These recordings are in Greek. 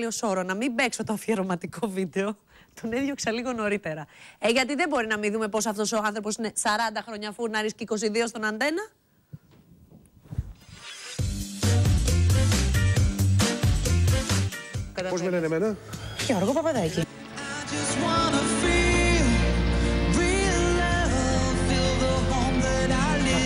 Λίγο όρο να μην παίξω το αφιερωματικό βίντεο. Τον έδιωξα λίγο νωρίτερα. Ε, γιατί δεν μπορεί να μην δούμε πως αυτός ο άνθρωπος είναι 40 χρόνια φούρναρης και 22 στον αντένα. Πώς με λένε εμένα; Γιώργο Παπαδάκη.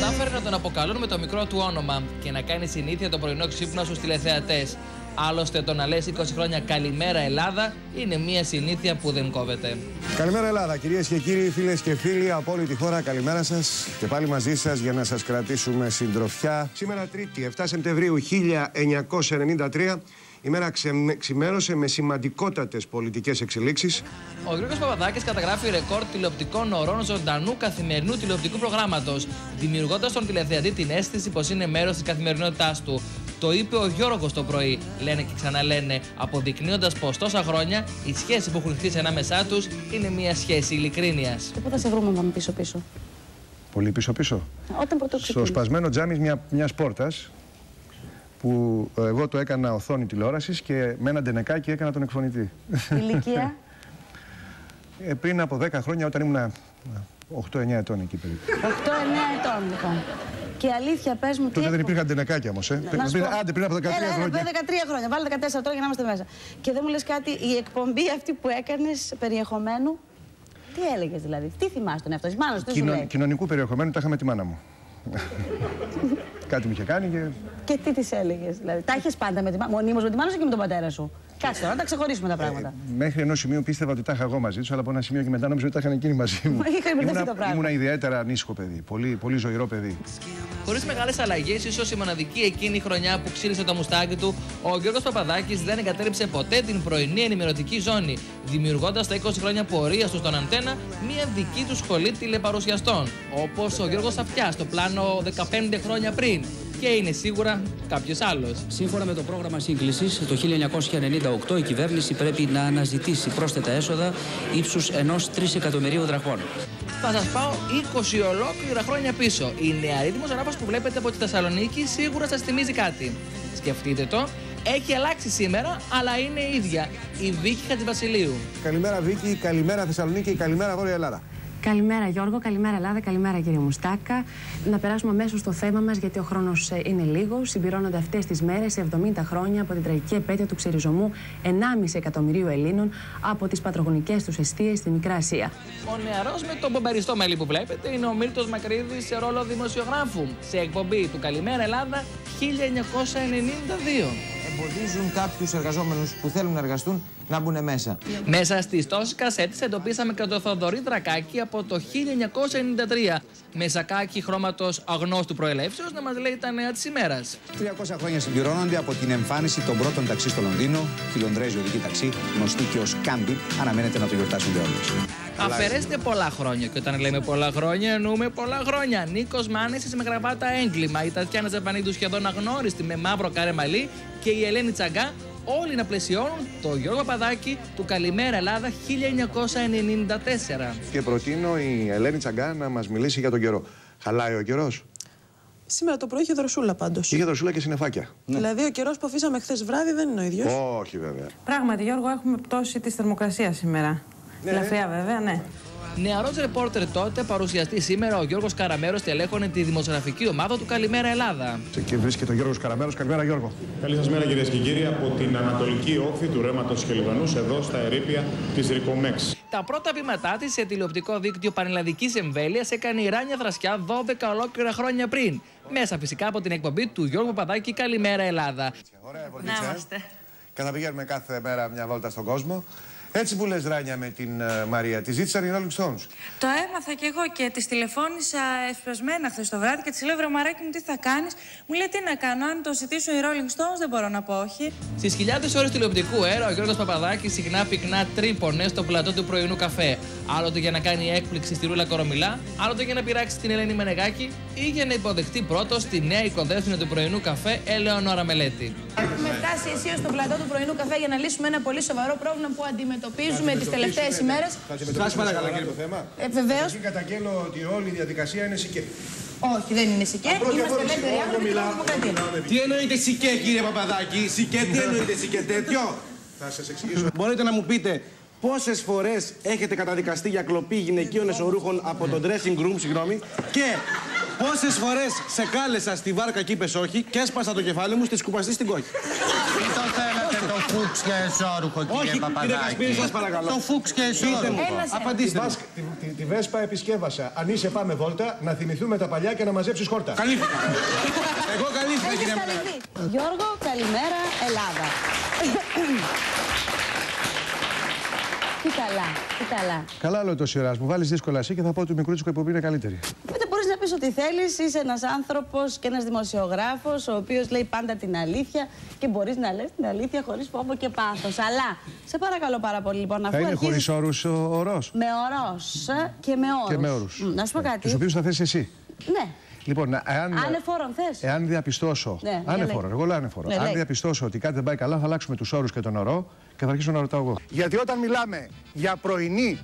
Κατάφερε να τον αποκαλούν με το μικρό του όνομα και να κάνει συνήθεια το πρωινό ξύπνο στους τηλεθεατές. Άλλωστε το να λες 20 χρόνια καλημέρα Ελλάδα είναι μια συνήθεια που δεν κόβεται. Καλημέρα Ελλάδα κυρίες και κύριοι, φίλες και φίλοι από όλη τη χώρα. Καλημέρα σας και πάλι μαζί σας για να σας κρατήσουμε συντροφιά. Σήμερα Τρίτη, 7 Σεπτεμβρίου 1993, η μέρα ξε- ξημέρωσε με σημαντικότατες πολιτικές εξελίξεις. Ο Γιώργος Παπαδάκης καταγράφει ρεκόρ τηλεοπτικών ωρών ζωντανού καθημερινού τηλεοπτικού προγράμματος, δημιουργώντας στον τηλεθεατή την αίσθηση πως είναι μέρος της καθημερινότητάς του. Το είπε ο Γιώργος το πρωί, λένε και ξαναλένε, αποδεικνύοντας πως τόσα χρόνια η σχέση που έχουν χτίσει ανάμεσά τους είναι μια σχέση ειλικρίνειας. Και πού θα σε βρούμε, πάμε πίσω-πίσω. Πολύ πίσω-πίσω. Όταν πρώτο Στο ξεκίνησε. σπασμένο τζάμι μια, μιας πόρτας που εγώ το έκανα οθόνη τηλεόρασης και με ένα ντενεκάκι έκανα τον εκφωνητή. Ηλικία; Ε, πριν από 10 χρόνια όταν ήμουν 8-9 ετών εκεί περίπου. 8-9 ετών, λοιπόν. Και αλήθεια, πες μου τι. Τότε δεν εκπο- υπήρχαν ντενεκάκια όμως, ε. Να Πριν- σου πριν- πω. Άντε, πριν από 13 Έλα, έλα, χρόνια. πριν 13 χρόνια. Βάλε 14 τώρα για να είμαστε μέσα. Και δεν μου λες κάτι, η εκπομπή αυτή που έκανες περιεχομένου. Τι έλεγες δηλαδή, τι θυμάσαι τον εαυτό σου, μάλλον τι σου Κοινο- λέει. κοινωνικού περιεχομένου τα είχαμε τη μάνα μου. Κάτι μου είχε κάνει και. Και τι της έλεγες, δηλαδή. Τα είχες πάντα με τη μάνα, μονίμως με τη μάνα σου και με τον πατέρα σου. Κάτσε τώρα, να τα ξεχωρίσουμε τα πράγματα. Μέχρι ενός σημείου πίστευα ότι τα είχα εγώ μαζί τους, αλλά από ένα σημείο και μετά νόμιζα ότι τα είχαν εκείνοι μαζί μου. Μα είχα μπερδευτεί Ήμουνα- το πράγμα. Ήμουνα ιδιαίτερα ανήσυχο παιδί. Πολύ, πολύ ζωηρό παιδί. Χωρίς μεγάλες αλλαγές, ίσως η μοναδική εκείνη χρονιά που ξύλισε το μουστάκι του, ο Γιώργος Παπαδάκης δεν εγκατέλειψε ποτέ την πρωινή ενημερωτική ζώνη, δημιουργώντας τα 20 χρόνια πορεία του στον Αντένα μια δική του σχολή τηλεπαρουσιαστών, όπως ο Γιώργος Σαφιάς στο πλάνο 15 χρόνια πριν. Και είναι σίγουρα κάποιος άλλος. Σύμφωνα με το πρόγραμμα σύγκλησης, το 1998 η κυβέρνηση πρέπει να αναζητήσει πρόσθετα έσοδα ύψους ενός 3 εκατομμυρίου δραχμών. Θα σας πάω 20 ολόκληρα χρόνια πίσω. Η νεαρή δημοσιογράφο που βλέπετε από τη Θεσσαλονίκη σίγουρα σας θυμίζει κάτι. Σκεφτείτε το. Έχει αλλάξει σήμερα, αλλά είναι η ίδια. Η Βίκη Χατζηβασιλείου. Καλημέρα Βίκη, καλημέρα Θεσσαλονίκη, καλημέρα Βόρεια Ελλάδα. Καλημέρα Γιώργο, καλημέρα Ελλάδα, καλημέρα κύριε Μουστάκα. Να περάσουμε αμέσως στο θέμα μας, γιατί ο χρόνος είναι λίγος. Συμπληρώνονται αυτές τις μέρες 70 χρόνια από την τραγική επέτειο του ξεριζωμού 1,5 εκατομμυρίου Ελλήνων από τις πατρογονικές τους αιστείες στη Μικρά Ασία. Ο νεαρός με τον μπομπαριστό μέλη που βλέπετε είναι ο Μίλτο Μακρύδης σε ρόλο δημοσιογράφου σε εκπομπή του Καλημέρα Ελλάδα 1992. εμποδίζουν κάποιους εργαζόμενους που θέλουν να εργαστούν να μπουν μέσα. Μέσα στις τόσες κασέτες εντοπίσαμε και το Θοδωρή Δρακάκη από το 1993. Με σακάκι χρώματος αγνώστου προελεύσεως να μας λέει τα νέα της ημέρας. 300 χρόνια συμπληρώνονται από την εμφάνιση των πρώτων ταξί στο Λονδίνο. Φιλονδρέζοι οδική ταξί, γνωστή και ως Κάμπι, αναμένεται να το γιορτάσουν όλοι. Αφαιρέστε πολλά χρόνια. Και όταν λέμε πολλά χρόνια, εννοούμε πολλά χρόνια. Νίκος Μάνεσης με γραβάτα έγκλημα. Η Τατιάνα Ζαπανίδου σχεδόν αγνώριστη με μαύρο καρέ μαλλί. Και η Ελένη Τσαγκά. Όλοι να πλαισιώνουν το Γιώργο Παδάκη του Καλημέρα Ελλάδα 1994. Και προτείνω η Ελένη Τσαγκά να μας μιλήσει για τον καιρό. Χαλάει ο καιρός; Σήμερα το πρωί είχε δροσούλα πάντως. Είχε δροσούλα και συννεφάκια. Δηλαδή ο καιρός που αφήσαμε χθες βράδυ δεν είναι ο ίδιος. Όχι βέβαια. Πράγματι, Γιώργο, έχουμε πτώση της θερμοκρασίας σήμερα. Ελαφριά, βέβαια, ναι. Νεαρός ρεπόρτερ τότε, παρουσιαστή σήμερα, ο Γιώργος Καραμέρος τελέχωνε τη δημοσιογραφική ομάδα του Καλημέρα Ελλάδα. Και βρίσκεται ο Γιώργος Καραμέρος. Καλημέρα Γιώργο. Καλή σας μέρα κυρίες και κύριοι από την ανατολική όχθη του ρέματο Χελβανού, εδώ στα ερήπια της Ρικομέξ. Τα πρώτα βήματά της σε τηλεοπτικό δίκτυο πανελλαδικής εμβέλειας έκανε η Ράνια Δρασιά 12 ολόκληρα χρόνια πριν. Μέσα φυσικά από την εκπομπή του Γιώργου Παπαδάκη Καλημέρα Ελλάδα. Ωραία, Να είμαστε. Καταπηγαίνουμε κάθε μέρα μια βόλτα στον κόσμο. Έτσι που λες Ράνια με την ε, Μαρία, τη ζήτησαν οι Rolling Stones. Το έμαθα κι εγώ και της τηλεφώνησα εσπρασμένα χθες το βράδυ και της λέω: Βρεμαράκι μου, τι θα κάνεις; Μου λέει: Τι να κάνω, αν το ζητήσουν οι Rolling Stones, δεν μπορώ να πω όχι. Στις χιλιάδες ώρες τηλεοπτικού αέρα, ο Γιώργος Παπαδάκης συχνά πυκνά τρύπονε στο πλατό του πρωινού καφέ. Άλλοτε για να κάνει έκπληξη στη Ρούλα Κορομιλά, άλλοτε για να πειράξει την Ελένη Μενεγάκη ή για να υποδεχτεί πρώτος τη νέα οικοδέσποινη του πρωινού καφέ, Ελεονόρα Μελέτη. Έχουμε φτάσει αισίως στο πλατό του πρωινού καφέ για να λύσουμε ένα πολύ σοβαρό πρόβλημα που αντιμετωπίζουμε τις τελευταίες ημέρες. Θα αντιμετωπίσουμε παρακαλώ κύριε το θέμα. Ε, Βεβαίως. Και καταγγέλλω ότι όλη η διαδικασία είναι σικέ. Όχι, δεν είναι σικέ. Είμαστε ελεύθεροι άνθρωποι και δημοκρατία. Τι εννοείται σικέ, κύριε Παπαδάκη, σικέ, τι εννοείται σικέ τέτοιο; Θα σας εξηγήσω. Μπορείτε να μου πείτε πόσες φορές έχετε καταδικαστεί για κλοπή γυναικείων εσωρούχων από το dressing room, συγγνώμη, και πόσες φορές σε κάλεσα στη βάρκα και είπες όχι και έσπασα το κεφάλι μου στη σκουπαστή στην κόκκι. Τι το θέλατε το φούξ και εσώρουχο, κύριε Όχι, κύριε Παπαδάκη. Κασπίρη, σας παρακαλώ. Το φούξ και Πείτε μου, εσώρουχο. απαντήστε μου. Βάσ- Τη, τη, τη Βέσπα επισκέβασα. Αν είσαι πάμε βόλτα, να θυμηθούμε τα παλιά και να μαζέψεις χόρτα. Καλύφθηκα. Εγώ καλύφθηκα, Έχεις κύριε καλυφθεί. Γιώργο, καλημέρα, Ελλάδα. τι καλά, τι καλά. Καλά λέω το σειράς μου. Βάλεις δύσκολα εσύ και θα πω ότι η μικρούτσικος εκπομπή είναι καλύτερη. Οπότε μπορεί να πεις ό,τι θέλεις. Είσαι ένας άνθρωπος και ένας δημοσιογράφος, ο οποίος λέει πάντα την αλήθεια και μπορείς να λες την αλήθεια χωρίς φόβο και πάθος. Αλλά σε παρακαλώ πάρα πολύ, λοιπόν, αφού Θα είναι αρχίζεις χωρίς όρους ο ορό. με ορό και με όρους. Και με όρους. Να σου πω κάτι. Τους οποίους θα θέσει εσύ. Ναι. Λοιπόν, εάν, Ανεφόρον θες. εάν διαπιστώσω. Ναι, για άνεφορο, λέει. εγώ λέω άνεφορο. Ναι, αν λέει. διαπιστώσω ότι κάτι δεν πάει καλά, θα αλλάξουμε τους όρους και τον ορό και θα αρχίσω να ρωτάω εγώ. Γιατί όταν μιλάμε για πρωινή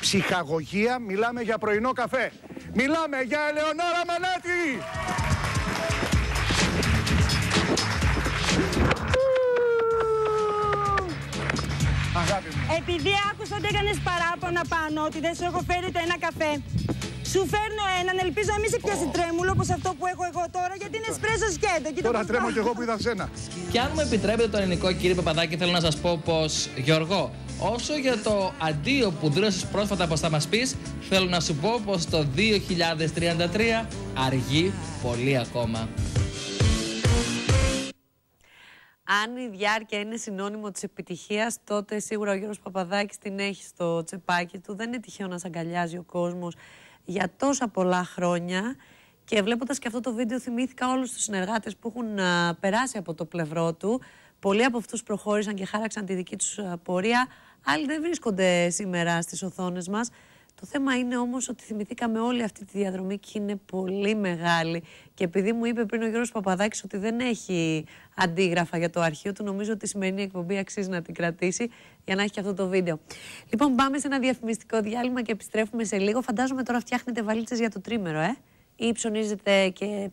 ψυχαγωγία, μιλάμε για πρωινό καφέ. Μιλάμε για Ελεονόρα Μανέτη! Αγάπη μου. Επειδή άκουσα ότι έκανες παράπονα πάνω ότι δεν σου έχω φέρει το ένα καφέ. Σου φέρνω έναν, ελπίζω να μην σε πιάσει τρέμουλο όπως αυτό που έχω εγώ τώρα, γιατί είναι εσπρέσο σκέτο. Κοίτα Τώρα πώς τρέμω πάω. κι εγώ που είδα σένα. Και αν μου επιτρέπετε το ελληνικό, κύριε Παπαδάκη, θέλω να σας πω πως, Γιώργο, όσο για το αντίο που δήλωσες πρόσφατα πως θα μας πεις, θέλω να σου πω πως το 2033 αργεί πολύ ακόμα. Αν η διάρκεια είναι συνώνυμο της επιτυχίας, τότε σίγουρα ο Γιώργος Παπαδάκης την έχει στο τσεπάκι του. Δεν είναι τυχαίο να σ' αγκαλιάζει ο κόσμος για τόσα πολλά χρόνια. Και βλέποντας και αυτό το βίντεο θυμήθηκα όλους τους συνεργάτες που έχουν α, περάσει από το πλευρό του. Πολλοί από αυτούς προχώρησαν και χάραξαν τη δική τους α, πορεία. Άλλοι δεν βρίσκονται σήμερα στις οθόνες μας. Το θέμα είναι όμως ότι θυμηθήκαμε όλη αυτή τη διαδρομή και είναι πολύ μεγάλη. Και επειδή μου είπε πριν ο Γιώργος Παπαδάκης ότι δεν έχει αντίγραφα για το αρχείο του, νομίζω ότι η σημερινή εκπομπή αξίζει να την κρατήσει για να έχει και αυτό το βίντεο. Λοιπόν, πάμε σε ένα διαφημιστικό διάλειμμα και επιστρέφουμε σε λίγο. Φαντάζομαι τώρα φτιάχνετε βαλίτσες για το τρίμερο, ε; Ή ψωνίζετε και